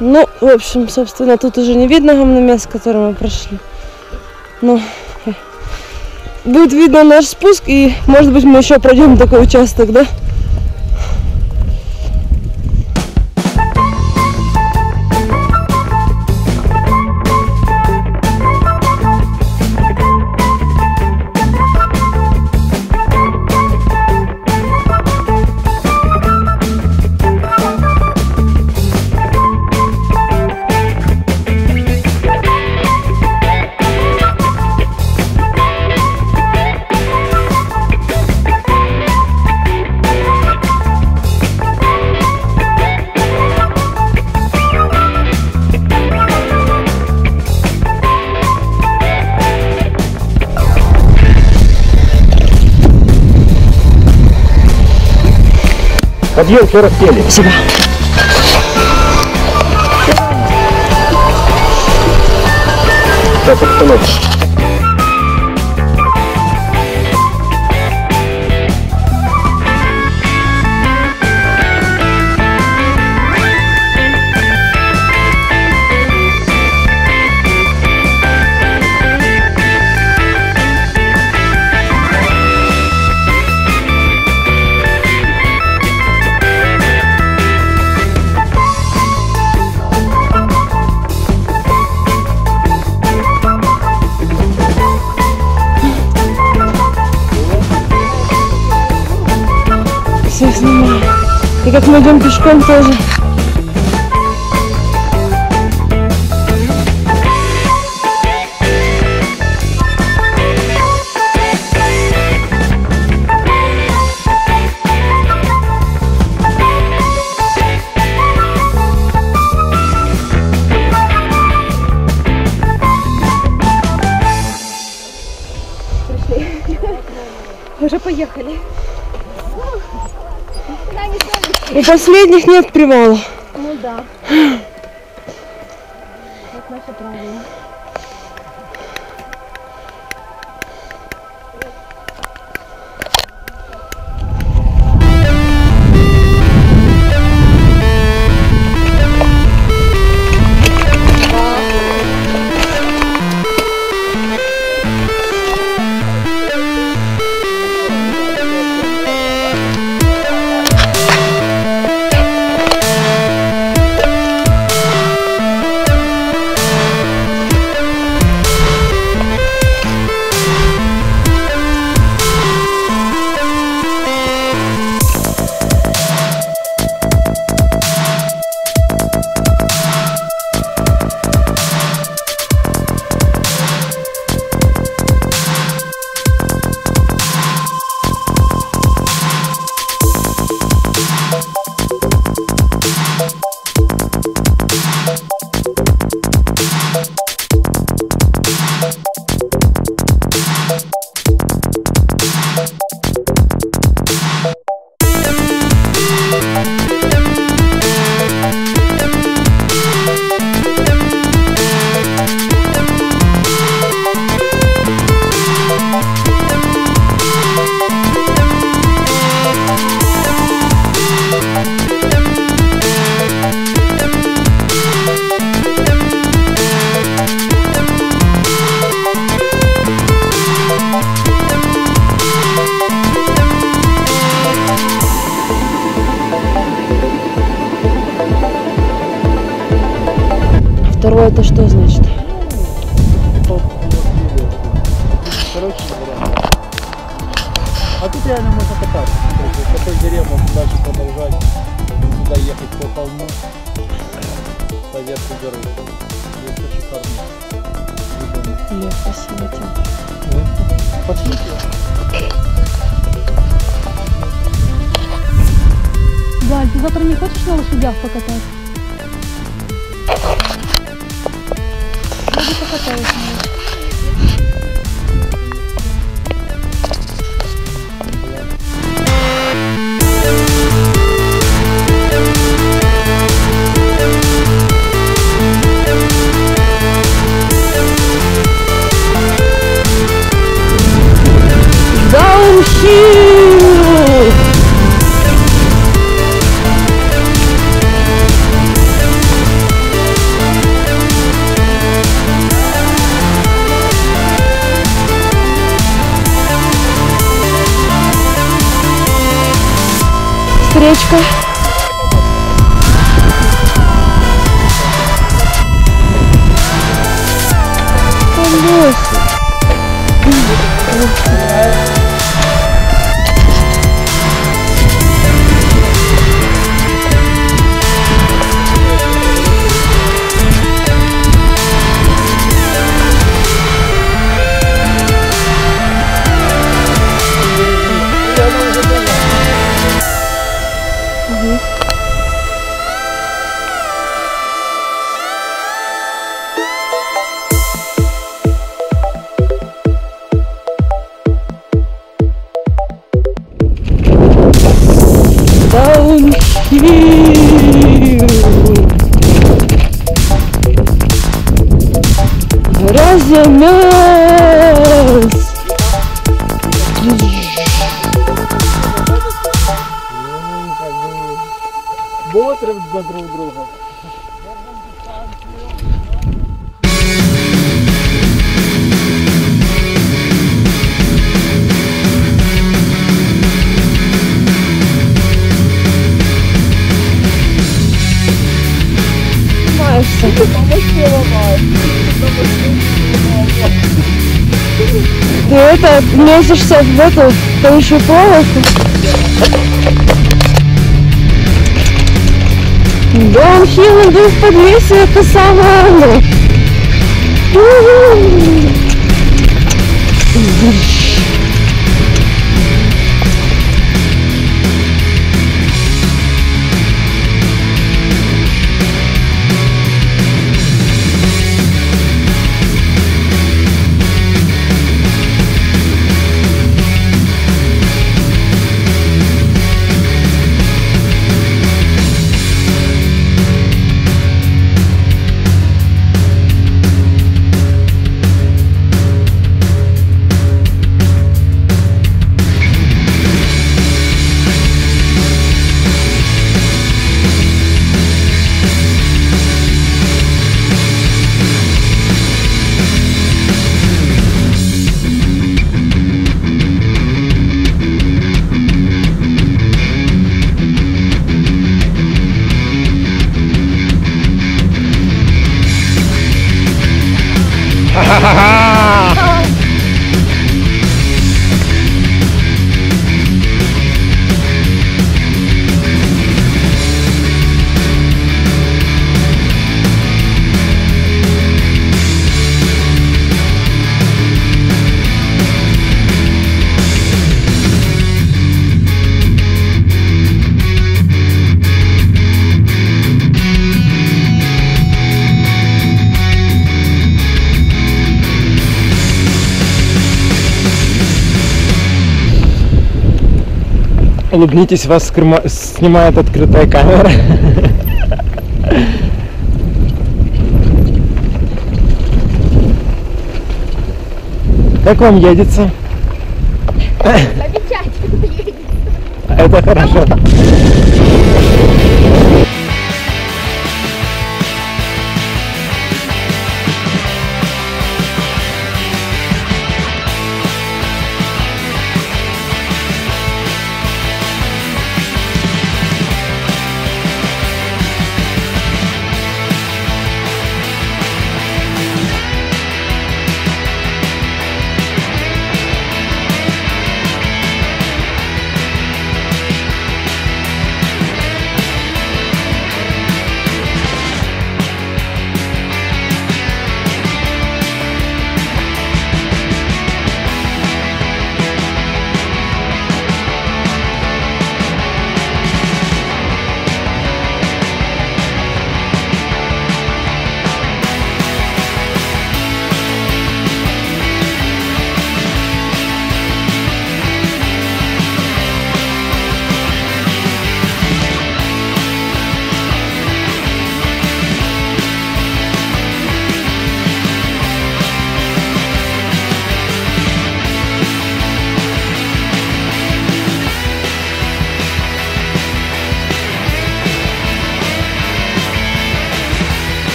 Ну, в общем, собственно, тут уже не видно гомномест, который мы прошли. Но э, будет видно наш спуск, и, может быть, мы еще пройдем такой участок, да? Подъем, все рассели. Спасибо. Сейчас обстановка. И как мы идем пешком тоже. У последних нет привала. Ехать по холму. По верху горы. Место шикарное. Лев, спасибо тебе. Пошли. Галь, ты завтра не хочешь на лошадях покататься? Я бы покаталась речка. Колеса. Downhill. Разомес. Смотрим за друг другом. Ты это месишься в эту колючую проволоку. Даунхилл иду в подвесе, это самое Улыбнитесь, вас снимает открытая камера. Как вам едется? Замечательно. Это хорошо.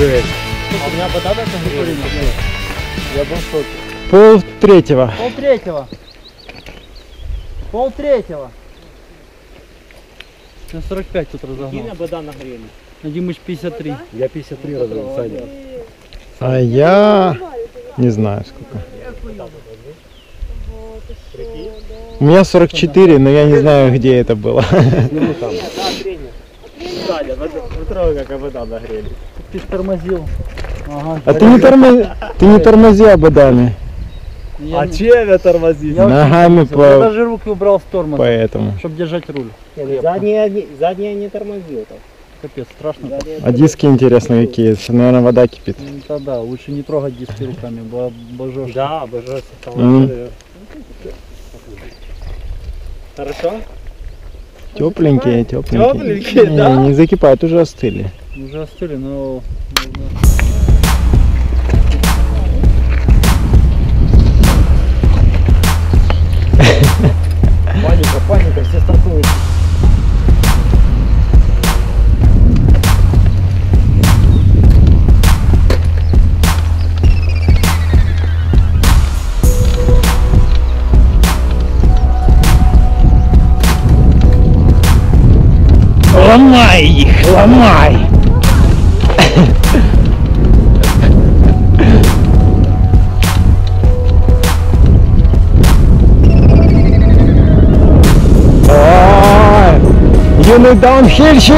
Жесть. А у меня вода даже говорит? Я был в шоке. Пол третьего. Пол третьего. Пол третьего. На 45 тут разогнал. вода нагрели. На Димыч 53. Я 53 раза, Саня. А я не знаю сколько. У меня 44, но я не знаю, где это было. Саня, смотри, какая вода нагрели. Ты ж тормозил. Ага. А ты не, тормози, ты не тормози ободами. Я, А чем я тормозил? Я Ногами я по, даже руки убрал в тормоз, поэтому. чтобы держать руль. Задние, задние не тормозил. так. Капец, страшно. А диски интересно какие. Наверное, вода кипит. Ну, Тогда лучше не трогать диски руками, бо божешь. Да. Мгм. вообще. Хорошо? Тепленькие, тепленькие. Тёпленькие, Не, да? Не закипают, уже остыли. Уже остыли, но нужно Паника, паника, все стартуют. Ломай их, ломай! Юный даунхильщик!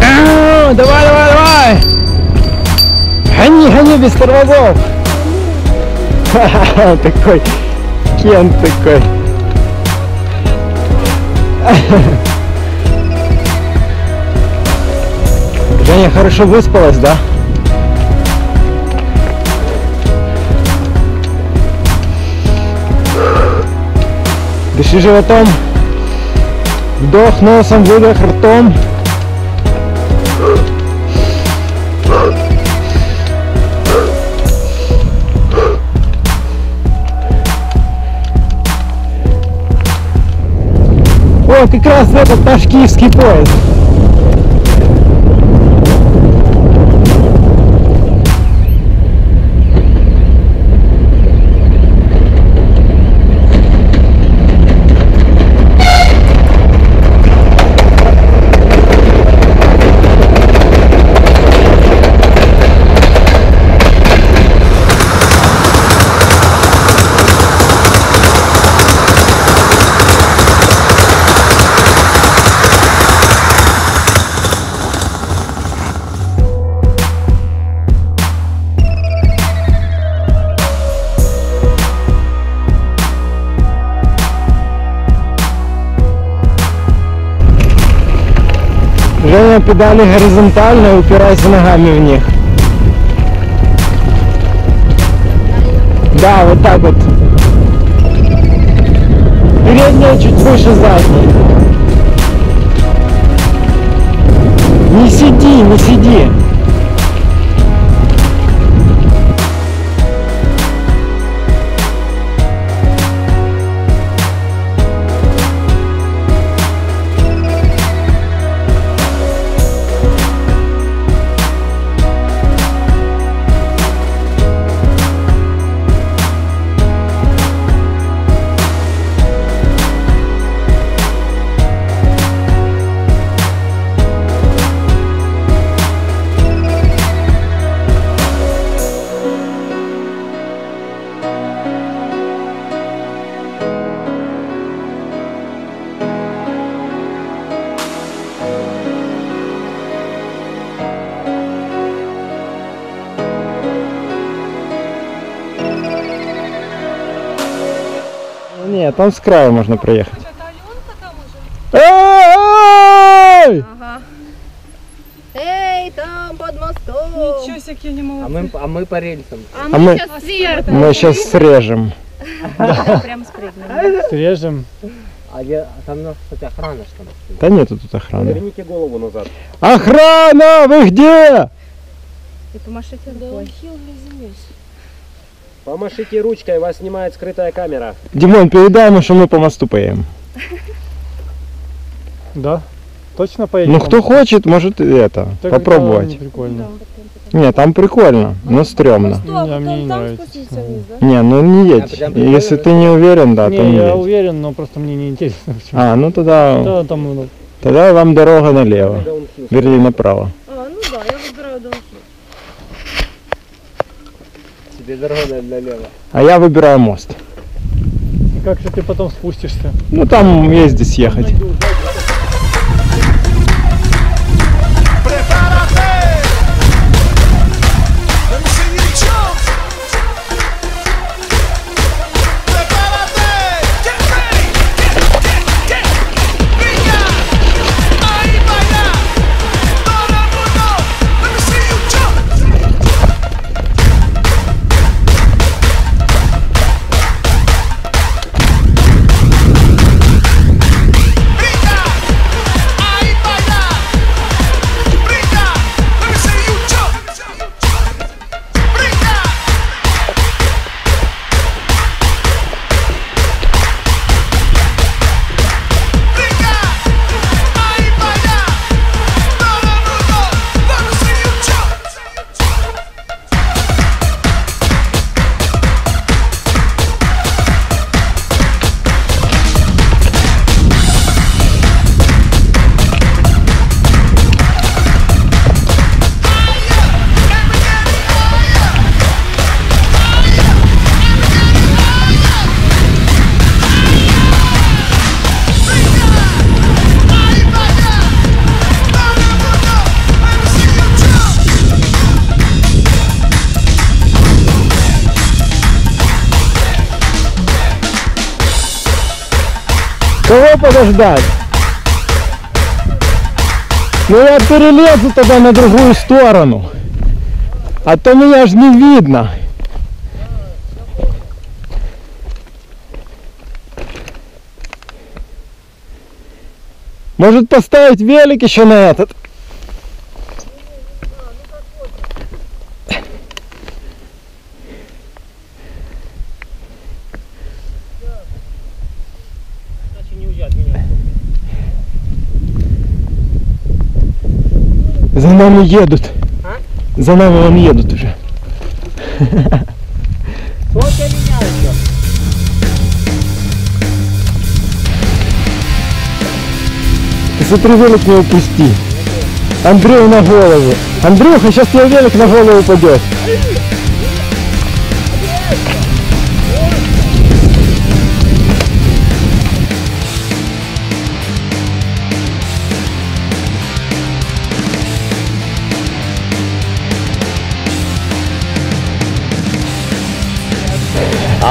Ау, Давай, давай, давай! Гони, гони без тормозов! Ха-ха-ха, Такой Кент такой. Женя хорошо выспалась, да? Дыши животом. Вдох носом, выдох ртом. О, как раз этот наш киевский поезд. Женя, педали горизонтально, упирайся ногами в них. Да, вот так вот. Передняя чуть выше задней. Не сиди, не сиди. Нет, там с краю можно проехать. Эй! Эй, там под мостом. Ничего себе, я не могу. А мы, а мы по рельсам. А А мы мы- сейчас сверху. Мы сейчас срежем. Прям. Срежем. А я, там у нас, кстати, охрана что ли? Да нету тут охраны. Верните голову назад. Охрана, вы где? И помашите рукой. Помашите ручкой, вас снимает скрытая камера. Димон, передай ему, что мы по мосту поедем. Да? Точно поедем? Ну кто хочет, может и это, Так попробовать. не прикольно. Не, там прикольно, но стрёмно. Не, мне не нравится. Не, ну не А едь. Если ты не уверен, да, то не, не я едь. уверен, но просто мне не интересно. почему. А, ну тогда, Да, там, ну, тогда вам дорога налево. Вернее, направо. А, ну да, я выбираю дом. Тебе дорога налево. А я выбираю мост. и как же ты потом спустишься? Ну там есть здесь ехать. Подождать? Ну я перелезу тогда на другую сторону. А то меня ж не видно. Может поставить велик еще на этот? Нами едут. За нами вон едут уже. Сколько меня еще? Ты смотри, велик не упусти. Андрей на голову. Андрюха, сейчас тебе велик на голову упадет.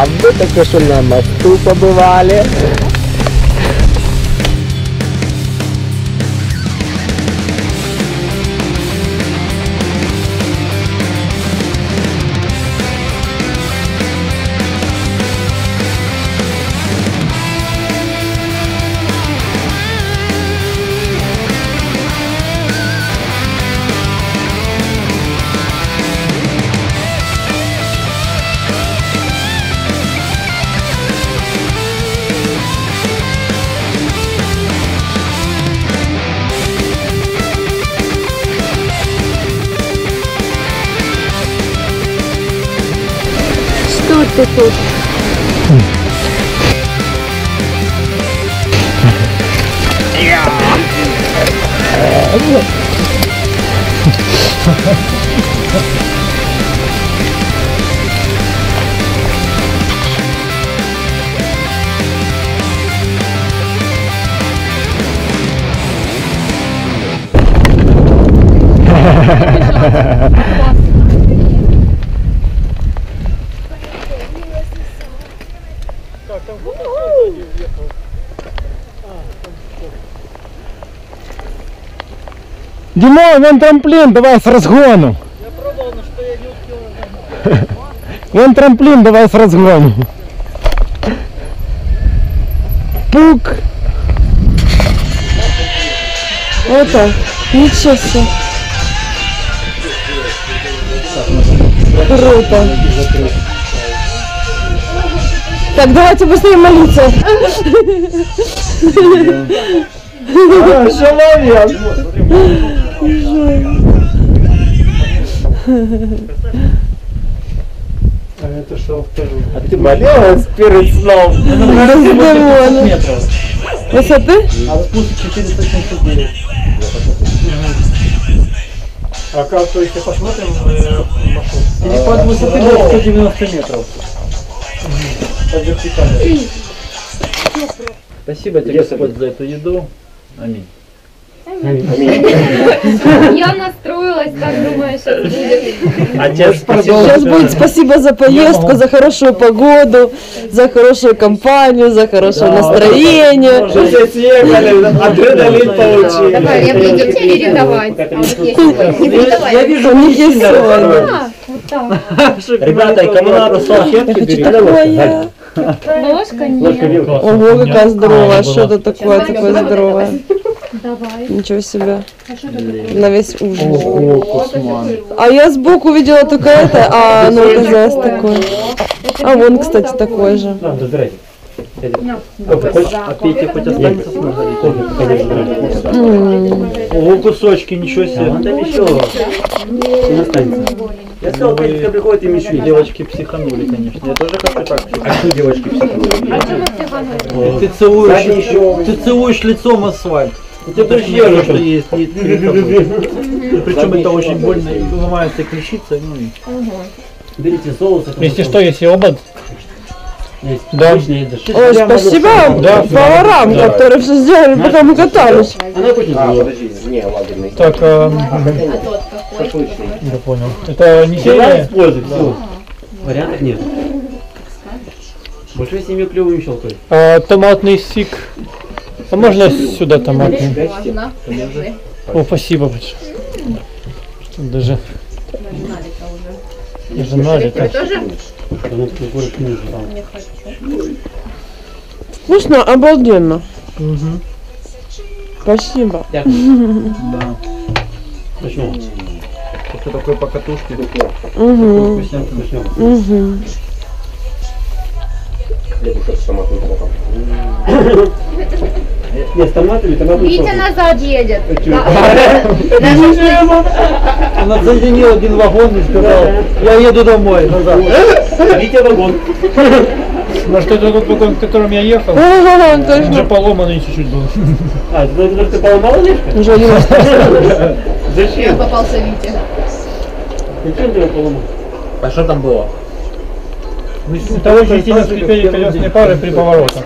А вы только что на мосту побывали. って。そうです、うんいやー ha ha ha вон трамплин, давай с разгону. Я пробовал, но что я не успел. Вон трамплин, давай с разгону. Пук. Вот так. Ничего себе. Круто. Так, давайте быстрее молиться. А, Момент? А это что, второй? А ты болела перед сном? Высоты? А спуск 479. А как, то есть, посмотрим э, маршрут? Перепад высоты будет 190 метров. Под вертикалью. Спасибо тебе, Господь, за эту еду. Аминь. Я настроилась, так думаю, сейчас будет. Отец, Сейчас будет спасибо за поездку, за хорошую погоду, за хорошую компанию, за хорошее настроение. Что здесь ехали, адреналин получили. Давай, я буду тебе рисовать. А. Я вижу, У них есть. А. Ребята, кому надо салфетки, берите. такое. Ложка нет. Ого, какая здоровая. Что это такое, такое здоровое? Давай. Ничего себе. На весь ужин. Ого, косман. А я сбоку видела только это, а оно оказалось такое. А вон, кстати, такой же. Да, забирайте. А Петя хоть останется с нами? М. Ого, кусочки, ничего себе. Да еще. Не останется. Я сказал, Петя приходит и мечу. Девочки психанули, конечно. Я тоже хочу так. А что девочки психанули? А еще- ты целуешь лицом асфальт. У тебя даже что есть. Причем это очень больно, и ломается ключица. Ну, и- Берите соус. это Если что, есть и обод. Есть. Да. Ой, спасибо Да. поварам, которые все сделали, пока мы катались. Она будет А, подожди, не, лагерный. Так, э, Шашлычный. я понял. Это не серия? используй, все. Вариантов нет. Больше семью клевым щелкой. А, томатный сик. А можно сюда томатный? Можно. О, спасибо большое. Что Даже... Даже налито. Тоже? Ниже там. Вкусно, обалденно. Спасибо. Да. Почему? Что такое покатушки? Угу. Угу. Хлебушек с томатным соком. Нет, с томатами, томатным Витя назад едет. На шашлык. Она соединила один вагон и сказала, я еду домой, назад. Витя вагон. Может, это тот вагон, в котором я ехал? Он точно. поломанный чуть-чуть был. А, ты, поломал лишь? Уже один остался. Зачем? Попался Витя. Зачем ты его поломал? А что там было? Это очень сильно скрипели колесные пары при поворотах.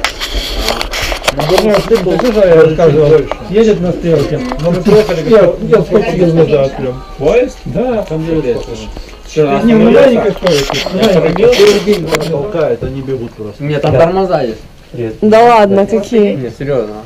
Ты, ты же я рассказывал, едет на стрелке, но мы приехали, я, я скочил назад прям. Поезд? Да. Там С ним маленькой скоростью. Первый день нас толкает, они бегут просто. Нет, там тормоза есть. Да ладно, какие? Не, серьезно.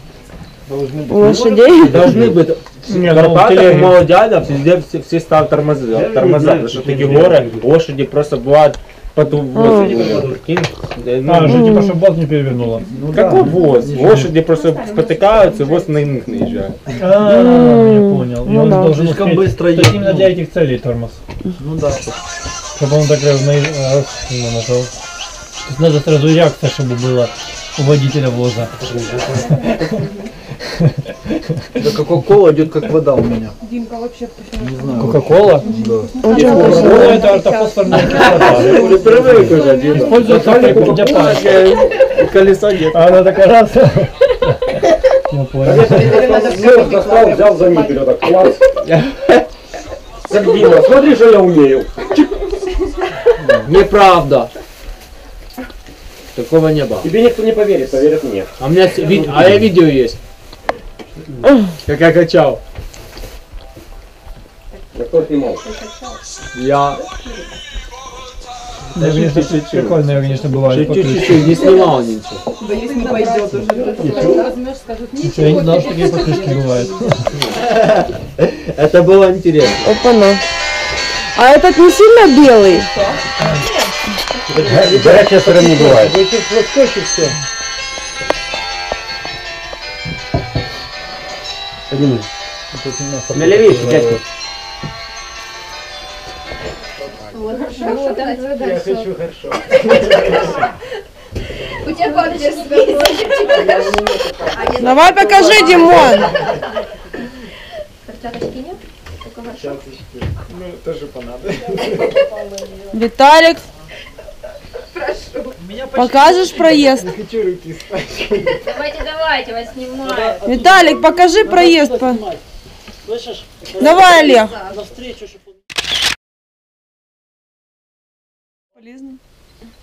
У лошадей? Должны быть. Не, ну, в Молодядах, везде все, все ставят тормоза, тормоза, потому что такие горы, лошади просто бывают под воз. Ну, А, же типа, чтобы воз не перевернуло. Какой воз? Лошади просто спотыкаются, воз на них наезжает. А, я понял. И Ну он должен Слишком быстро едет. именно для этих целей тормоз. Ну да. Чтобы он так раз, на- раз ну, нажал. То есть надо сразу реакция, чтобы была у водителя воза. Да кока-кола идет как вода у меня. Кока-кола? Очень вкусно. Кола это ортофосфорная кислота. Привык уже, Дима. Используется как для пальца. Колеса нет. А она такая раз. Я понял. Достал, взял за нитель, вот так, класс. Как Дима, смотри, что я умею. Неправда. Такого не было. Тебе никто не поверит, поверит мне. А у меня ви- а я видео есть. Как я качал. Я кто снимал? Я Да, конечно, прикольные, конечно, бывают чуть-чуть покрышки. чуть-чуть не снимал ничего. Ничего, Я не знал, что такие покрышки бывают. Это было интересно. Опа-на. А этот не сильно белый? Горячая сыра не бывает. Поднимай. Смелевейше, дядька. Вот хорошо. Я хочу хорошо. У тебя партнер свой. Давай покажи, Димон. Перчаточки нет? Только горшок. Ну, тоже понадобится. Виталик, покажешь проезд? Не хочу руки. Давайте, давайте, вас снимаю. Виталик, покажи проезд. по- Слышишь? Давай, Олег. Навстречу, чтобы...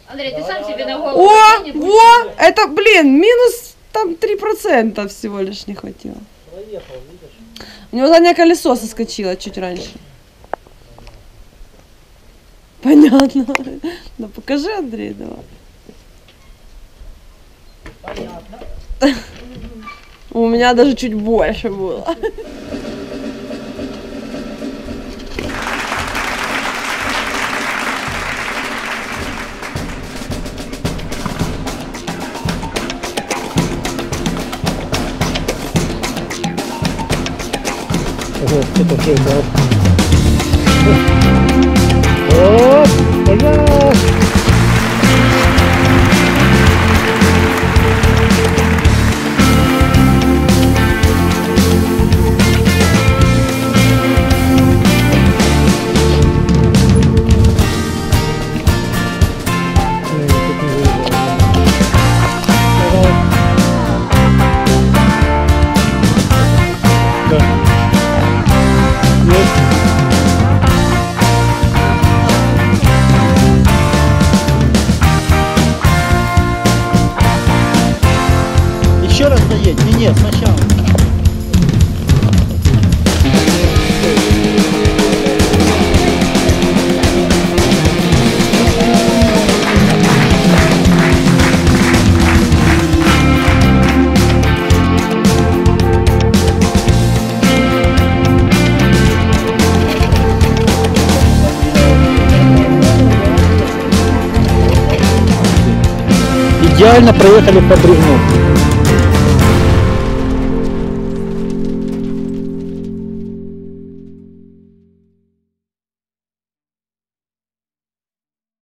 Андрей, ты сам себе на голову О, во, это, блин, минус там 3% всего лишь не хватило. Проехал, видишь? У него заднее колесо соскочило чуть раньше. Понятно. Ну покажи, Андрей, давай. Понятно. У меня даже чуть больше было. Ого, это что это? О, бля! Да. Идеально проехали по бревну.